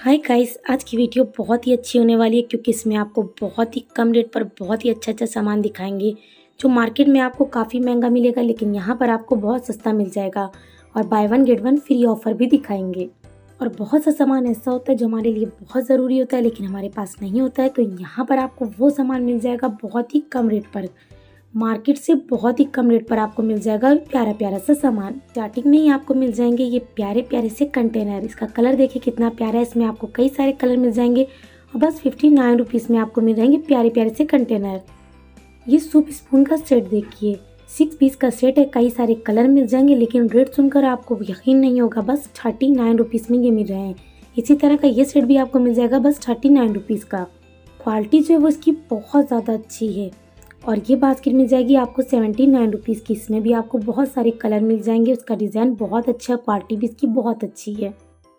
Hi guys आज की video बहुत ही अच्छी होने वाली है क्योंकि इसमें आपको बहुत ही कम रेट पर बहुत ही अच्छा अच्छा सामान दिखाएँगे, जो मार्केट में आपको काफ़ी महँगा मिलेगा, लेकिन यहाँ पर आपको बहुत सस्ता मिल जाएगा और buy one get one free offer भी दिखाएँगे। और बहुत सा सामान ऐसा होता है जो हमारे लिए बहुत ज़रूरी होता है, लेकिन हमारे पास नहीं होता है तो यहाँ पर आपको वो सामान मिल जाएगा बहुत ही कम रेट पर। मार्केट से बहुत ही कम रेट पर आपको मिल जाएगा प्यारा प्यारा सा सामान। स्टार्टिंग में ही आपको मिल जाएँगे ये प्यारे प्यारे से कंटेनर इसका कलर देखिए कितना प्यारा है। इसमें आपको कई सारे कलर मिल जाएँगे और बस फिफ्टी नाइन रुपीज़ में आपको मिल जाएँगे प्यारे प्यारे से कंटेनर ये सूप स्पून का सेट देखिए। सिक्स पीस का सेट है। कई सारे कलर मिल जाएँगे, लेकिन रेट सुनकर आपको यकीन नहीं होगा, बस थर्टी नाइन रुपीज़ में ये मिल रहे हैं। इसी तरह का ये सेट भी आपको मिल जाएगा, बस थर्टी नाइन रुपीज़ का। क्वालिटी जो है वो इसकी बहुत ज़्यादा अच्छी है। और ये बास्केट मिल जाएगी आपको सेवेंटी नाइन रुपीज़ की। इसमें भी आपको बहुत सारे कलर मिल जाएँगे। उसका डिज़ाइन बहुत अच्छा है। क्वालिटी भी इसकी बहुत अच्छी है।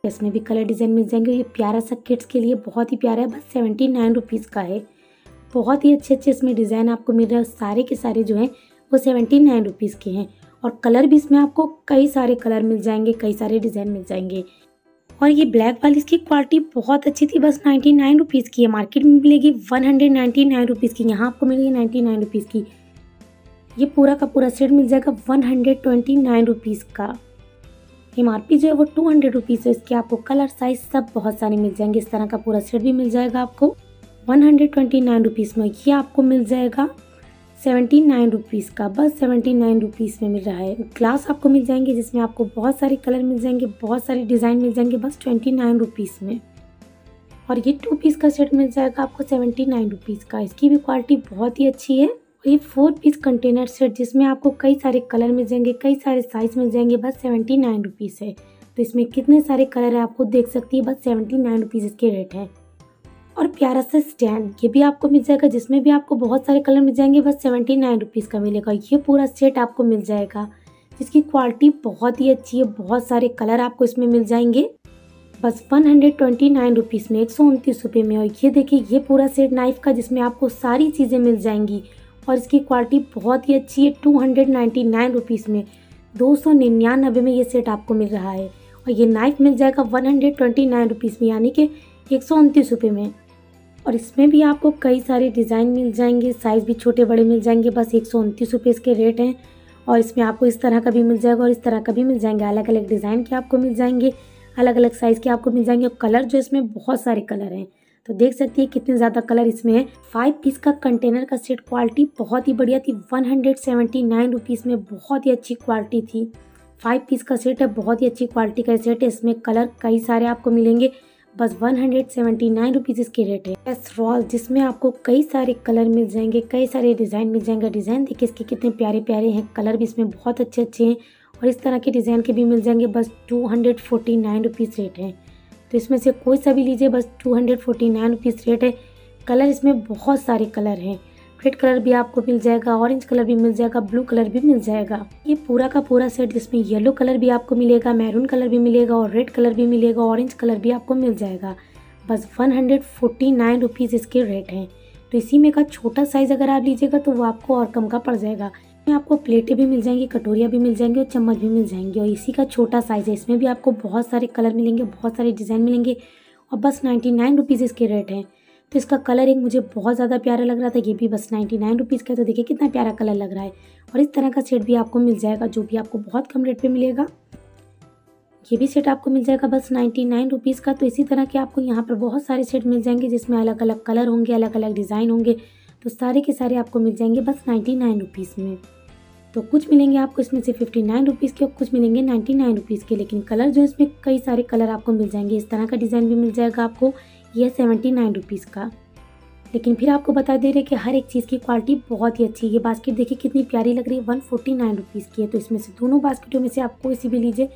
इसमें भी कलर डिज़ाइन मिल जाएँगे। ये प्यारा सा किड्स के लिए बहुत ही प्यारा है। बस सेवेंटी नाइन रुपीज़ का है। बहुत ही अच्छे अच्छे इसमें डिज़ाइन आपको मिल रहे हैं। सारे के सारे जो हैं, वो सेवेंटी नाइन रुपीज़ के हैं। और कलर भी इसमें आपको कई सारे कलर मिल जाएँगे, कई सारे डिज़ाइन मिल जाएँगे। और ये ब्लैक वाली इसकी क्वालिटी बहुत अच्छी थी, बस नाइन्टी नाइन रुपीज़ की है। मार्केट में मिलेगी one hundred ninety nine rupees की, यहाँ आपको मिलेगी नाइन्टी नाइन रुपीज़ की। ये पूरा का पूरा सेट मिल जाएगा one hundred twenty nine rupees का। एम आर पी जो है वो टू हंड्रेड रुपीज़ है, इसके आपको कलर साइज़ सब बहुत सारे मिल जाएँगे। इस तरह का पूरा सेट भी मिल जाएगा आपको one hundred twenty nine rupees में। ये आपको मिल जाएगा सेवेंटी नाइन रुपीज़ का, बस सेवेंटी नाइन रुपीज़ में मिल रहा है। ग्लास आपको मिल जाएँगे, जिसमें आपको बहुत सारे कलर मिल जाएँगे, बहुत सारे डिज़ाइन मिल जाएँगे, बस ट्वेंटी नाइन रुपीज़ में। और ये टू पीस का सेट मिल जाएगा आपको सेवेंटी नाइन रुपीज़ का। इसकी भी क्वालिटी बहुत ही अच्छी है। और ये फोर पीस कंटेनर सेट, जिसमें आपको कई सारे कलर मिल जाएँगे, कई सारे साइज़ मिल जाएँगे, बस सेवेंटी नाइन रुपीज़ है। तो इसमें कितने सारे कलर है आपको देख सकती है, बस सेवेंटी नाइन रुपीज़ इसके रेट है। और प्यारा सा स्टैंड, ये भी आपको मिल जाएगा, जिसमें भी आपको बहुत सारे कलर मिल जाएँगे, बस सेवेंटी नाइन रुपीज़ का मिलेगा। ये पूरा सेट आपको मिल जाएगा, जिसकी क्वालिटी बहुत ही अच्छी है, बहुत सारे कलर आपको इसमें मिल जाएँगे। बस one hundred twenty nine rupees में, एक सौ उनतीस रुपये में, और ये देखिए, ये पूरा सेट नाइफ का, जिसमें आपको सारी चीज़ें मिल जाएँगी, और इसकी क्वालिटी बहुत ही अच्छी है, two hundred ninety nine rupees में, दो सौ निन्यानबे में ये सेट आपको मिल रहा है, और ये नाइफ मिल जाएगा one hundred twenty nine rupees में, यानी कि एक सौ उनतीस रुपये में। और इसमें भी आपको कई सारे डिज़ाइन मिल जाएँगे, साइज़ भी छोटे बड़े मिल जाएँगे, बस एक सौ उनतीस रुपये इसके रेट हैं। और इसमें आपको इस तरह का भी मिल जाएगा और इस तरह का भी मिल जाएँगे। अलग अलग डिज़ाइन के आपको मिल जाएँगे अलग अलग साइज़ के आपको मिल जाएँगे और कलर जो इसमें बहुत सारे कलर हैं। तो देख सकती है कितने ज़्यादा कलर इसमें है। फाइव पीस का कंटेनर का सेट क्वालिटी बहुत ही बढ़िया थी। One hundred seventy nine rupees में बहुत ही अच्छी क्वालिटी थी। फाइव पीस का सेट है, बहुत ही अच्छी क्वालिटी का सेट है। इसमें कलर कई सारे आपको मिलेंगे। बस one hundred seventy nine rupees इसके रेट है। एस रॉल जिसमें आपको कई सारे कलर मिल जाएँगे, कई सारे डिज़ाइन मिल जाएँगे। डिज़ाइन देखिए, इसके कितने प्यारे प्यारे हैं। कलर भी इसमें बहुत अच्छे अच्छे हैं और इस तरह के डिज़ाइन के भी मिल जाएँगे। बस two hundred forty nine rupees rate है। तो इसमें से कोई सा भी लीजिए, बस two hundred forty nine rupees rate है। कलर इसमें बहुत सारे कलर हैं। रेड कलर भी आपको मिल जाएगा ऑरेंज कलर भी मिल जाएगा ब्लू कलर भी मिल जाएगा। ये पूरा का पूरा सेट जिसमें येलो कलर भी आपको मिलेगा मैरून कलर भी मिलेगा और रेड कलर भी मिलेगा ऑरेंज कलर भी आपको मिल जाएगा। बस one hundred forty nine rupees इसके रेट हैं। तो इसी में का छोटा साइज़ अगर आप लीजिएगा तो वो आपको और कम का पड़ जाएगा। इसमें आपको प्लेटें भी मिल जाएँगी, कटोरियाँ भी मिल जाएँगी और चम्मच भी मिल जाएँगे और इसी का छोटा साइज़ है। इसमें भी आपको बहुत सारे कलर मिलेंगे, बहुत सारे डिज़ाइन मिलेंगे और बस नाइन्टी नाइन रुपीज़ इसके रेट हैं। तो इसका कलर एक मुझे बहुत ज़्यादा प्यारा लग रहा था, ये भी बस नाइन्टी नाइन रुपीज़ का तो देखिए कितना प्यारा कलर लग रहा है। और इस तरह का सेट भी आपको मिल जाएगा, जो भी आपको बहुत कम रेट पे मिलेगा। ये भी सेट आपको मिल जाएगा बस नाइन्टी नाइन रुपीज़ का तो इसी तरह के आपको यहाँ पर बहुत सारे सेट मिल जाएँगे, जिसमें अलग अलग कलर होंगे अलग अलग डिज़ाइन होंगे तो सारे के सारे आपको मिल जाएँगे बस नाइन्टी नाइन रुपीज़ में। तो कुछ मिलेंगे आपको इसमें से फिफ्टी नाइन रुपीज़ के और कुछ मिलेंगे नाइन्टी नाइन रुपीज़ के, लेकिन कलर जो इसमें कई सारे कलर आपको मिल जाएँगे। इस तरह का डिज़ाइन भी मिल जाएगा आपको। यह सेवेंटी नाइन रुपीज़ का। लेकिन फिर आपको बता दे रहे कि हर एक चीज़ की क्वालिटी बहुत ही अच्छी है। ये बास्केट देखिए कितनी प्यारी लग रही है। वन फोर्टी नाइन रुपीज़ की है। तो इसमें से दोनों बास्केटों में से आप कोई सी भी लीजिए,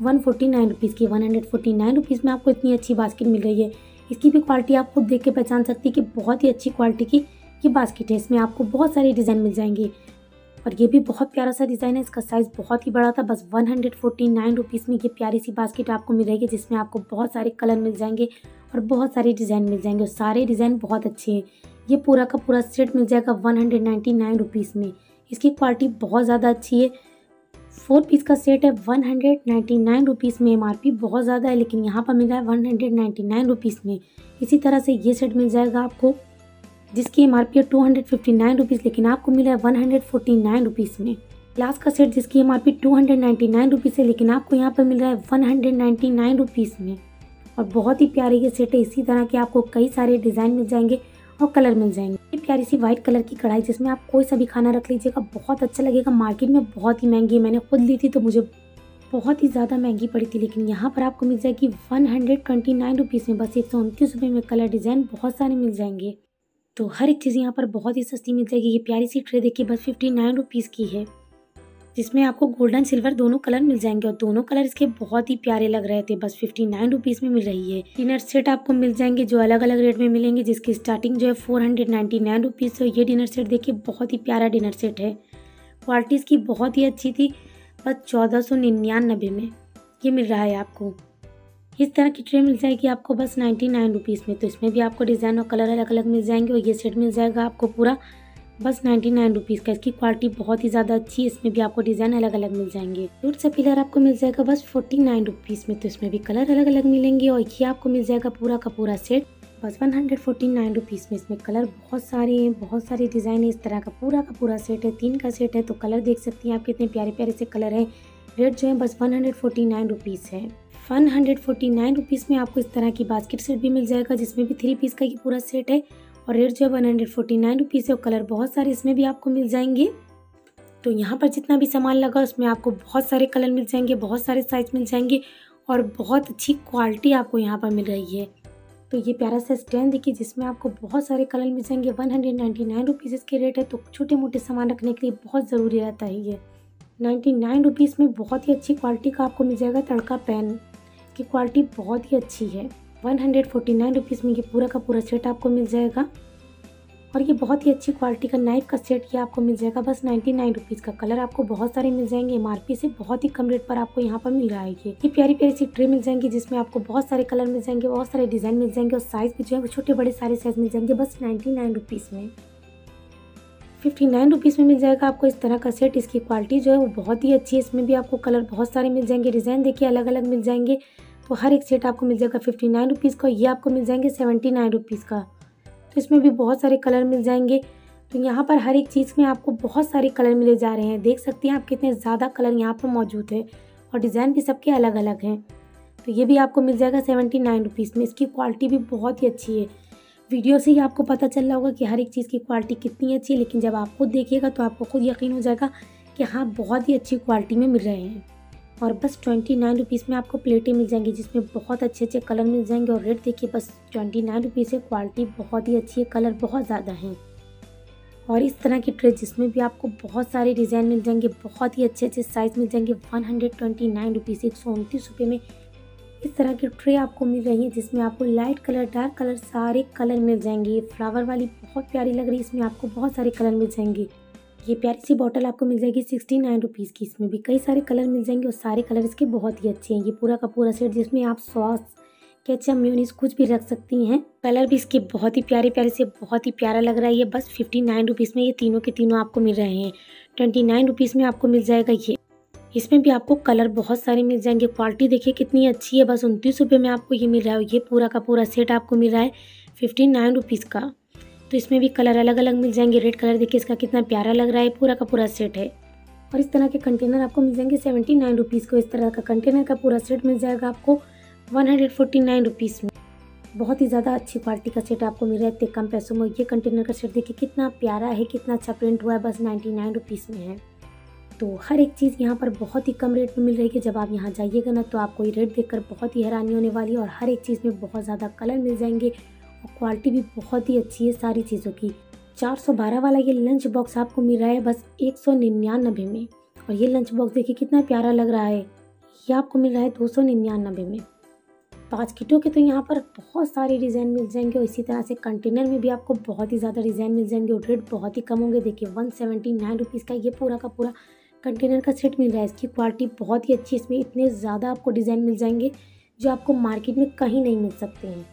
वन फोर्टी नाइन रुपीज़ की one hundred forty nine rupees में आपको इतनी अच्छी बास्केट मिल रही है। इसकी भी क्वालिटी आप खुद देख के पहचान सकती है कि बहुत ही अच्छी क्वालिटी की ये बास्केट है। इसमें आपको बहुत सारे डिज़ाइन मिल जाएँगे। और ये भी बहुत प्यारा सा डिज़ाइन है। इसका साइज़ बहुत ही बड़ा था। बस one hundred forty nine rupees में ये प्यारी सी बास्केट आपको मिल रहेगी जिसमें आपको बहुत सारे कलर मिल जाएँगे। और बहुत सारे डिज़ाइन मिल जाएँगे और सारे डिज़ाइन बहुत अच्छे हैं। ये पूरा का पूरा सेट मिल जाएगा one hundred ninety nine rupees में। इसकी क्वालिटी बहुत ज़्यादा अच्छी है। फोर पीस का सेट है one hundred ninety nine rupees में एमआरपी बहुत ज़्यादा है, लेकिन यहाँ पर मिल रहा है one hundred ninety nine rupees में। इसी तरह से ये सेट मिल जाएगा आपको, जिसकी एम आर पी है two hundred fifty nine rupees लेकिन आपको मिला है one hundred forty nine rupees में। ग्लास का सेट जिसकी M R P two hundred ninety nine rupees है, लेकिन आपको यहाँ पर मिल रहा है one hundred ninety nine rupees में। और बहुत ही प्यारे ये सेट है। इसी तरह के आपको कई सारे डिज़ाइन मिल जाएँगे और कलर मिल जाएँगे। ये प्यारी सी व्हाइट कलर की कढ़ाई जिसमें आप कोई सा भी खाना रख लीजिएगा, बहुत अच्छा लगेगा। मार्केट में बहुत ही महँगी है, मैंने खुद ली थी तो मुझे बहुत ही ज़्यादा महँगी पड़ी थी, लेकिन यहाँ पर आपको मिल जाएगी one hundred twenty nine rupees में। बस एक सौ उनतीस रुपये में कलर डिज़ाइन बहुत सारे मिल जाएँगे। तो हर एक चीज़ यहाँ पर बहुत ही सस्ती मिल जाएगी। ये प्यारी सी ट्रे देखिए, बस फिफ्टी नाइन रुपीज़ की है। जिसमें आपको गोल्डन सिल्वर दोनों कलर मिल जाएँगे और दोनों कलर इसके बहुत ही प्यारे लग रहे थे। बस फिफ्टी नाइन रुपीज़ में मिल रही है। डिनर सेट आपको मिल जाएँगे जो अलग अलग रेट में मिलेंगे, जिसकी स्टार्टिंग जो है four hundred ninety nine rupees से। ये डिनर सेट देखिए, बहुत ही प्यारा डिनर सेट है। क्वालिटी इसकी बहुत ही अच्छी थी, बस चौदह सौ निन्यानबे में ये मिल रहा है आपको। इस तरह की ट्रे मिल जाएगी आपको बस नाइन्टी नाइन रुपीज़ में। तो इसमें भी आपको डिज़ाइन और कलर अलग अलग मिल जाएँगे और ये सेट मिल जाएगा आपको पूरा बस नाइन्टी नाइन रुपीज़ का। इसकी क्वालिटी बहुत ही ज़्यादा अच्छी है। इसमें भी आपको डिज़ाइन अलग अलग मिल जाएँगे। फ्रूट सा पिलर आपको मिल जाएगा बस फोर्टी नाइन रुपीज़ में। तो इसमें भी कलर अलग अलग मिलेंगे और ये आपको मिल जाएगा पूरा का पूरा सेट। बस one hundred forty nine rupees में इसमें कलर बहुत सारे हैं, बहुत सारे डिज़ाइन है। इस तरह का पूरा का पूरा सेट है। तीन का सेट है तो कलर देख सकती हैं आप कितने प्यारे प्यारे से कलर हैं। रेट जो है बस one hundred forty nine rupees है। One hundred forty nine rupees में आपको इस तरह की बास्केट सेट भी मिल जाएगा, जिसमें भी थ्री पीस का ये पूरा सेट है। और रेट जो है one hundred forty nine rupees है, और कलर बहुत सारे इसमें भी आपको मिल जाएँगे। तो यहाँ पर जितना भी सामान लगा उसमें आपको बहुत सारे कलर मिल जाएँगे, बहुत सारे साइज़ मिल जाएँगे, और बहुत अच्छी क्वालिटी आपको यहाँ पर मिल रही है। तो ये प्यारा सा स्टैंड देखिए, जिसमें आपको बहुत सारे कलर मिल जाएँगे। One hundred ninety nine rupees इसके रेट है तो छोटे मोटे सामान रखने के लिए बहुत ज़रूरी रहता है ये। नाइन्टी नाइन रुपीज़ में बहुत ही अच्छी क्वालिटी का आपको मिल जाएगा तड़का पैन, की क्वालिटी बहुत ही अच्छी है। One hundred forty nine rupees में ये पूरा का पूरा सेट आपको मिल जाएगा। और ये बहुत ही अच्छी क्वालिटी का नाइफ का सेट ये आपको मिल जाएगा। बस नाइन्टी नाइन रुपीज़ का कलर आपको बहुत सारे मिल जाएँगे। एमआरपी से बहुत ही कम रेट पर आपको यहाँ पर मिल रहा है ये प्यारी प्यारी सी ट्रे मिल जाएँगी जिसमें आपको बहुत सारे कलर मिल जाएँगे, बहुत सारे डिज़ाइन मिल जाएँगे और साइज़ भी जो है वो छोटे बड़े सारे साइज़ मिल जाएँगे। बस नाइन्टी नाइन रुपीज़ में। फिफ्टी नाइन रुपीज़ में मिल जाएगा आपको इस तरह का सेट। इसकी क्वालिटी जो है वो बहुत ही अच्छी है। इसमें भी आपको कलर बहुत सारे मिल जाएँगे। डिज़ाइन देखिए अलग अलग मिल जाएँगे। तो हर एक सेट आपको मिल जाएगा फिफ्टी नाइन रुपीज़ का, ये आपको मिल जाएँगे सेवेंटी नाइन रुपीज़ का। तो इसमें भी बहुत सारे कलर मिल जाएँगे। तो यहाँ पर हर एक चीज़ में आपको बहुत सारे कलर मिले जा रहे हैं। देख सकते हैं आप कितने ज़्यादा कलर यहाँ पर मौजूद है और डिज़ाइन भी सबके अलग अलग हैं। तो ये भी आपको मिल जाएगा सेवेंटी नाइन रुपीज़ में। इसकी क्वालिटी भी बहुत ही अच्छी है। वीडियो से ही आपको पता चल रहा होगा कि हर एक चीज़ की क्वालिटी कितनी अच्छी है, लेकिन जब आप खुद देखिएगा तो आपको खुद यकीन हो जाएगा कि हाँ बहुत ही अच्छी क्वालिटी में मिल रहे हैं। और बस ट्वेंटी नाइन रुपीज़ में आपको प्लेटें मिल जाएँगी, जिसमें बहुत अच्छे अच्छे कलर मिल जाएँगे। और रेट देखिए, बस ट्वेंटी नाइन रुपीज़ है। क्वालिटी बहुत ही अच्छी है कलर बहुत ज़्यादा हैं। और इस तरह की ट्रे जिसमें भी आपको बहुत सारे डिज़ाइन मिल जाएँगे, बहुत ही अच्छे अच्छे साइज़ मिल जाएँगे one hundred twenty nine rupees एक सौ उनतीस रुपये में। इस तरह की ट्रे आपको मिल रही है, जिसमें आपको लाइट कलर डार्क कलर सारे कलर मिल जाएँगे। फ्लावर वाली बहुत प्यारी लग रही है, इसमें आपको बहुत सारे कलर मिल जाएँगे। ये प्यारी सी बॉटल आपको मिल जाएगी सिक्सटी नाइन रुपीज़ की। इसमें भी कई सारे कलर मिल जाएँगे और सारे कलर इसके बहुत ही अच्छे हैं। ये पूरा का पूरा सेट जिसमें आप सॉस, केचप म्यूनिस कुछ भी रख सकती हैं। कलर भी इसके बहुत ही प्यारे प्यारे से बहुत ही प्यारा लग रहा है। ये बस फिफ्टी नाइन रुपीज़ में ये तीनों के तीनों आपको मिल रहे हैं। ट्वेंटी नाइन रुपीज़ में आपको मिल जाएगा ये। इसमें भी आपको कलर बहुत सारे मिल जाएँगे। क्वालिटी देखिए कितनी अच्छी है। बस उनतीस रुपये में आपको ये मिल रहा है ये पूरा का पूरा सेट आपको मिल रहा है फिफ्टी नाइन रुपीज़ का। तो इसमें भी कलर अलग अलग मिल जाएँगे। रेड कलर देखिए, इसका कितना प्यारा लग रहा है। पूरा का पूरा सेट है। और इस तरह के कंटेनर आपको मिल जाएँगे सेवेंटी नाइन रुपीज़ को। इस तरह का कंटेनर का पूरा सेट मिल जाएगा आपको one hundred forty nine rupees में। बहुत ही ज़्यादा अच्छी क्वालिटी का सेट आपको मिल रहा है। इतने कम पैसों में। ये कंटेनर का सेट देखिए, कितना प्यारा है, कितना अच्छा प्रिंट हुआ है। बस नाइन्टी नाइन रुपीज़ में है। तो हर एक चीज़ यहाँ पर बहुत ही कम रेट में मिल रही है। जब आप यहाँ जाइएगा ना तो आपको ये रेट देखकर बहुत ही हैरानी होने वाली है और हर एक चीज़ में बहुत ज़्यादा कलर मिल जाएँगे। और क्वालिटी भी बहुत ही अच्छी है सारी चीज़ों की। चार सौ बारह वाला ये लंच बॉक्स आपको मिल रहा है बस एक सौ निन्यानबे में। और ये लंच बॉक्स देखिए कितना प्यारा लग रहा है। ये आपको मिल रहा है दो सौ निन्यानबे में। पाँच किटों के तो यहाँ पर बहुत सारे डिज़ाइन मिल जाएँगे और इसी तरह से कंटेनर में भी आपको बहुत ही ज़्यादा डिज़ाइन मिल जाएँगे। और रेट बहुत ही कम होंगे। देखिए वन सेवेंटी नाइन रुपीज़ का ये पूरा का पूरा कंटेनर का सेट मिल रहा है। इसकी क्वालिटी बहुत ही अच्छी है। इसमें इतने ज़्यादा आपको डिज़ाइन मिल जाएँगे जो आपको मार्केट में कहीं नहीं मिल सकते हैं।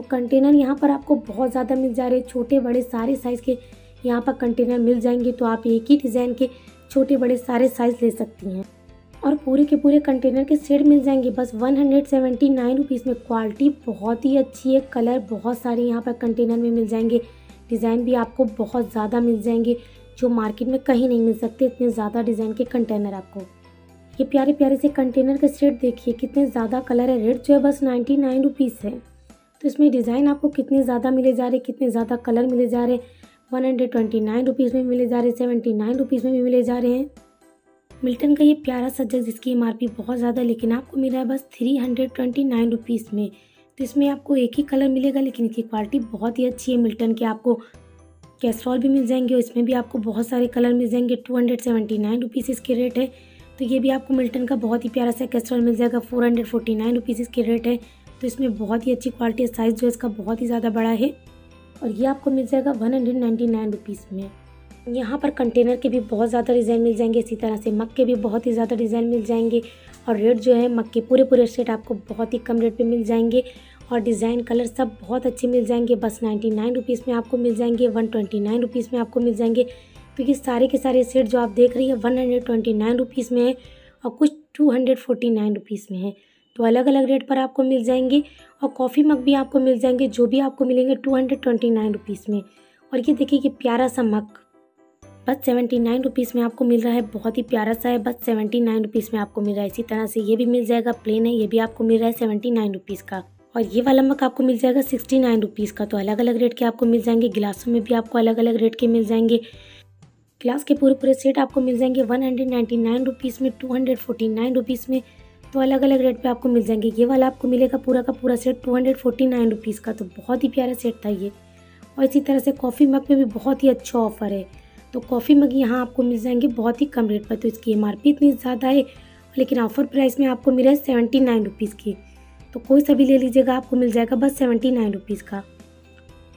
तो कंटेनर यहाँ पर आपको बहुत ज़्यादा मिल जा रहे हैं। छोटे, बड़े, सारे साइज़ के यहाँ पर कंटेनर मिल जाएँगे तो आप एक ही डिज़ाइन के छोटे, बड़े, सारे साइज़ ले सकती हैं। और पूरे के पूरे कंटेनर के सेट मिल जाएँगे। बस one hundred seventy nine rupees में क्वालिटी बहुत ही अच्छी है। कलर बहुत सारे यहाँ पर कंटेनर में मिल जाएँगे। डिज़ाइन भी आपको बहुत ज़्यादा मिल जाएँगे, जो मार्केट में कहीं नहीं मिल सकते। इतने ज़्यादा डिज़ाइन के कंटेनर आपको। ये प्यारे प्यारे से कंटेनर के सेट देखिए, कितने ज़्यादा कलर है। रेट जो है बस नाइन्टी नाइन रुपीज़ है। तो इसमें डिज़ाइन आपको कितने ज़्यादा मिले जा रहे, कितने ज़्यादा कलर मिले जा रहे one hundred twenty nine rupees में मिले जा रहे सेवेंटी नाइन रुपीज़ में भी मिले जा रहे हैं। मिल्टन का ये प्यारा सज्जा जिसकी एमआरपी बहुत ज़्यादा, लेकिन आपको मिला है बस three hundred twenty nine rupees में। तो इसमें आपको एक ही कलर मिलेगा, लेकिन इसकी क्वालिटी बहुत ही अच्छी है। मिल्टन के आपको कैस्ट्रॉल भी मिल जाएँगे, और इसमें भी आपको बहुत सारे कलर मिल जाएँगे। Two hundred seventy nine rupees इसके रेट है। तो ये भी आपको मिल्टन का बहुत ही प्यारा सा कैस्ट्रॉल मिल जाएगा। Four hundred forty nine rupees इसके रेट है। तो इसमें बहुत ही अच्छी क्वालिटी है। साइज़ जो इसका बहुत ही ज़्यादा बड़ा है। और ये आपको मिल जाएगा one hundred ninety nine rupees में। यहाँ पर कंटेनर के भी बहुत ज़्यादा डिज़ाइन मिल जाएँगे। इसी तरह से मग के भी बहुत ही ज़्यादा डिज़ाइन मिल जाएँगे। और रेट जो है मग के पूरे पूरे सेट आपको बहुत ही कम रेट पे मिल जाएँगे। और डिज़ाइन कलर सब बहुत अच्छे मिल जाएँगे। बस नाइन्टी नाइन रुपीज़ में आपको मिल जाएँगे। वन ट्वेंटी नाइन रुपीज़ में आपको मिल जाएँगे। क्योंकि सारे के सारे सेट जो आप देख रही है one hundred twenty nine rupees में है और कुछ two hundred forty nine rupees में है। तो अलग अलग रेट पर आपको मिल जाएँगे और कॉफ़ी मग भी आपको मिल जाएँगे, जो भी आपको मिलेंगे two hundred twenty nine rupees में। और ये देखिए कि प्यारा सा मग बस सेवेंटी नाइन रुपीज़ में आपको मिल रहा है, बहुत ही प्यारा सा है, बस सेवेंटी नाइन रुपीज़ में आपको मिल रहा है। इसी तरह से ये भी मिल जाएगा प्लेन है, ये भी आपको मिल रहा है सेवेंटी नाइन रुपीज़ का। और ये वाला मग आपको मिल जाएगा सिक्सटी नाइन रुपीज़ का तो अलग अलग रेट के आपको मिल जाएँगे गिलासों में भी आपको अलग अलग रेट के मिल जाएँगे। गिलास के पूरे पूरे सेट आपको मिल जाएँगे one hundred ninety nine rupees में two hundred forty nine rupees में तो अलग अलग रेट पे आपको मिल जाएँगे। ये वाला आपको मिलेगा पूरा का पूरा set two hundred forty nine rupees का। तो बहुत ही प्यारा सेट था ये। और इसी तरह से कॉफ़ी मग में भी बहुत ही अच्छा ऑफ़र है। तो कॉफ़ी मग यहाँ आपको मिल जाएँगे बहुत ही कम रेट पर। तो इसकी एमआरपी इतनी ज़्यादा है, लेकिन ऑफ़र प्राइस में आपको मिला है सेवेंटी नाइन रुपीज़ की। तो कोई सा भी ले लीजिएगा, आपको मिल जाएगा बस सेवेंटी नाइन रुपीज़ का।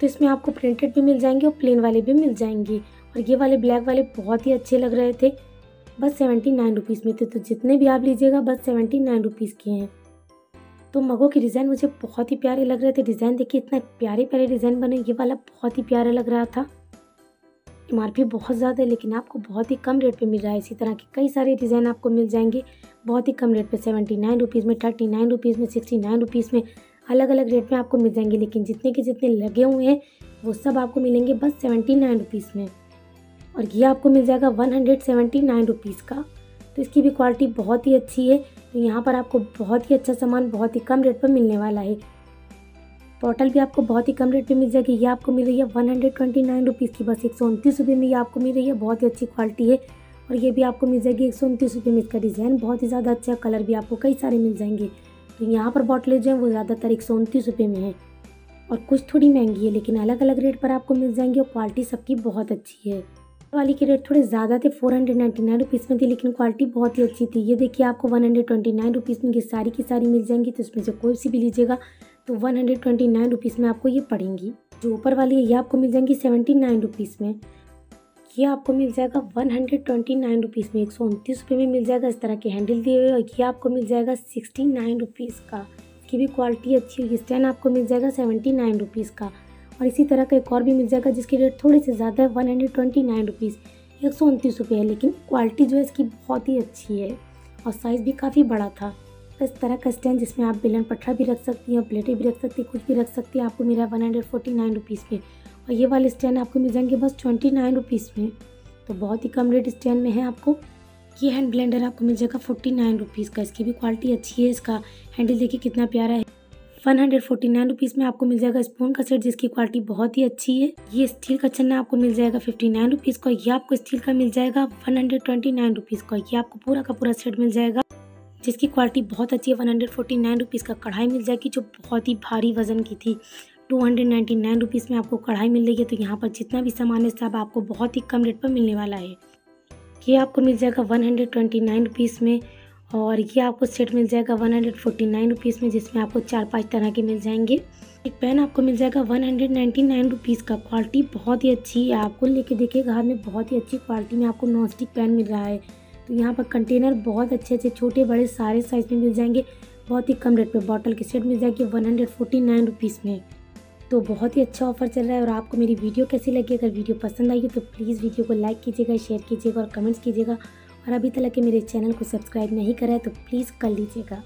तो इसमें आपको प्रिंटेड भी मिल जाएँगे और प्लेन वाले भी मिल जाएँगे। और ये वाले ब्लैक वाले बहुत ही अच्छे लग रहे थे। बस सेवेंटी नाइन रुपीज़ में थे तो जितने भी आप लीजिएगा, बस सेवेंटी नाइन रुपीज़ के हैं। तो मगों के डिज़ाइन मुझे बहुत ही प्यारे लग रहे थे। डिज़ाइन देखिए, इतना प्यारे प्यारे डिज़ाइन बने, ये वाला बहुत ही प्यारा लग रहा था। एमआरपी बहुत ज़्यादा है, लेकिन आपको बहुत ही कम रेट पे मिल रहा है। इसी तरह के कई सारे डिज़ाइन आपको मिल जाएँगे, बहुत ही कम रेट पे, सेवेंटी नाइन रुपीज़ में, थर्टी नाइन रुपीज़ में, सिक्सटी नाइन रुपीज़ में अलग अलग रेट में आपको मिल जाएँगे। लेकिन जितने के जितने लगे हुए हैं, वो सब आपको मिलेंगे बस सेवेंटी नाइन रुपीज़ में। और ये आपको मिल जाएगा one hundred seventy nine rupees का। तो इसकी भी क्वालिटी बहुत ही अच्छी है। तो यहाँ पर आपको बहुत ही अच्छा सामान, बहुत ही कम रेट पर मिलने वाला है। बॉटल भी आपको बहुत ही कम रेट पे मिल जाएगी। ये आपको मिल रही है one hundred twenty nine rupees की। बस एक सौ उनतीस रुपये में ये आपको मिल रही है। बहुत ही अच्छी क्वालिटी है। और ये भी आपको मिल जाएगी एक सौ उनतीस रुपये में। इसका डिज़ाइन बहुत ही ज़्यादा अच्छा कलर भी आपको कई सारे मिल जाएँगे। तो यहाँ पर बॉटलें जो हैं वो ज़्यादातर एक सौ उनतीस रुपये में है। और कुछ थोड़ी महँगी है, लेकिन अलग अलग रेट पर आपको मिल जाएँगे और क्वालिटी सबकी बहुत अच्छी है। वाली के रेट थोड़े ज़्यादा थे four hundred ninety nine rupees में थी, लेकिन क्वालिटी बहुत ही अच्छी थी। ये देखिए, आपको one hundred twenty nine rupees में ये सारी की सारी मिल जाएँगी तो इसमें से कोई सी भी लीजिएगा तो one hundred twenty nine rupees में आपको ये पड़ेंगी। जो ऊपर वाली है, ये आपको मिल जाएँगी सेवेंटी नाइन रुपीज़ में। ये आपको मिल जाएगा one hundred twenty nine rupees में, एक सौ उनतीस रुपये में मिल जाएगा इस तरह के हैंडल दिए हुए, और ये आपको मिल जाएगा सिक्सटी नाइन रुपीज़ का। इसकी भी क्वालिटी अच्छी होगी स्टैंड आपको मिल जाएगा सेवेंटी नाइन रुपीज़ का। और इसी तरह का एक और भी मिल जाएगा, जिसकी रेट थोड़ी सी ज़्यादा है one hundred twenty nine rupees एक सौ उनतीस रुपये है, लेकिन क्वालिटी जो है इसकी बहुत ही अच्छी है और साइज़ भी काफ़ी बड़ा था। इस तरह का स्टैंड जिसमें आप बेलन पट्टा भी रख सकती हैं, प्लेटें भी रख सकती हैं, कुछ भी रख सकती हैं, आपको मेरा one hundred forty nine rupees में और ये वाले स्टैंड आपको मिल जाएँगे बस ट्वेंटी नाइन रुपीज़ में। तो बहुत ही कम रेट स्टैंड में है आपको। ये हैंड ब्लेंडर आपको मिल जाएगा फोर्टी नाइन रुपीज़ का। इसकी भी क्वालिटी अच्छी है, इसका हैंडल देखिए कितना प्यारा है। One hundred forty nine rupees में आपको मिल जाएगा स्पून का सेट, जिसकी क्वालिटी बहुत ही अच्छी है। ये स्टील का छन्ना आपको मिल जाएगा फिफ्टी नाइन रुपीज़ का ये आपको स्टील का मिल जाएगा one hundred twenty nine rupees का ये आपको पूरा का पूरा सेट मिल जाएगा, जिसकी क्वालिटी बहुत अच्छी है। One hundred forty nine rupees का कढ़ाई मिल जाएगी, जो बहुत ही भारी वज़न की थी। Two hundred ninety nine rupees में आपको कढ़ाई मिल रही है तो यहाँ पर जितना भी सामान है, सब आपको बहुत ही कम रेट पर मिलने वाला है। ये आपको मिल जाएगा one hundred twenty nine rupees में। और ये आपको सेट मिल जाएगा one hundred forty nine rupees में, जिसमें आपको चार पाँच तरह के मिल जाएँगे। एक पेन आपको मिल जाएगा one hundred ninety nine rupees का। क्वालिटी बहुत ही अच्छी है आपको। लेके देखिएगा घर में बहुत ही अच्छी क्वालिटी में आपको नॉन स्टिक पेन मिल रहा है। तो यहाँ पर कंटेनर बहुत अच्छे अच्छे, छोटे, बड़े, सारे साइज़ में मिल जाएँगे। बहुत ही कम रेट पे बॉटल की सेट मिल जाएगी one hundred forty nine rupees में। तो बहुत ही अच्छा ऑफ़र चल रहा है और आपको मेरी वीडियो कैसी लगी? अगर वीडियो पसंद आई तो प्लीज़ वीडियो को लाइक कीजिएगा, शेयर कीजिएगा और कमेंट्स कीजिएगा। और अभी तक के मेरे चैनल को सब्सक्राइब नहीं करा है तो प्लीज़ कर लीजिएगा।